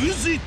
EXIT